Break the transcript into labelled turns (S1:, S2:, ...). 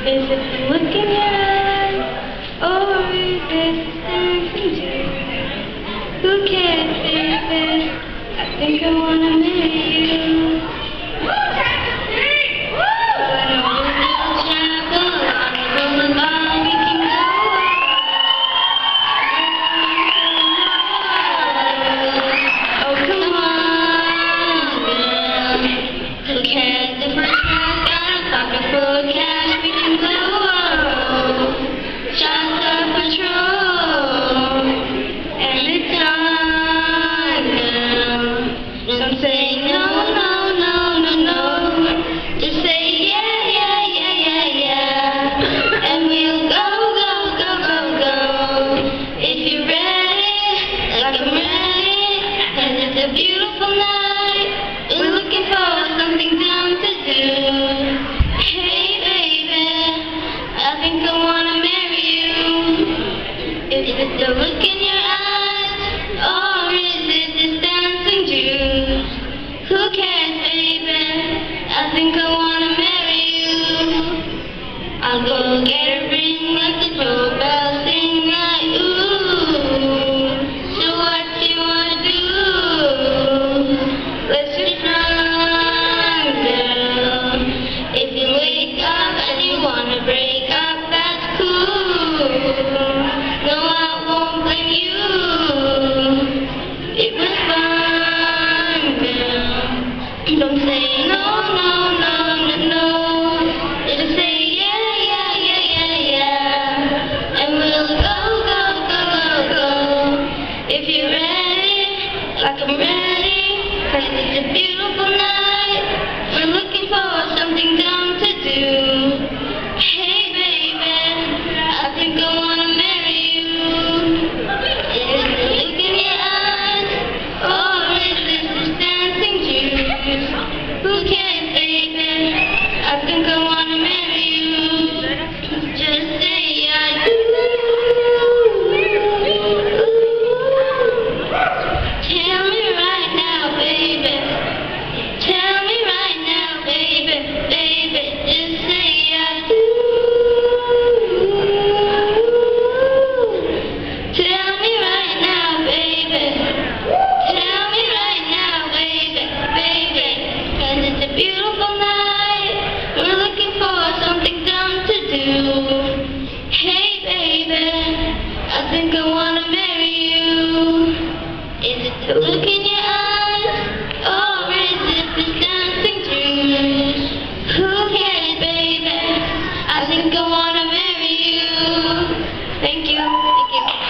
S1: Is it the look in your eyes? Or is it something Who cares if it? I think I wanna miss think I wanna marry you. If it's the look in your know. que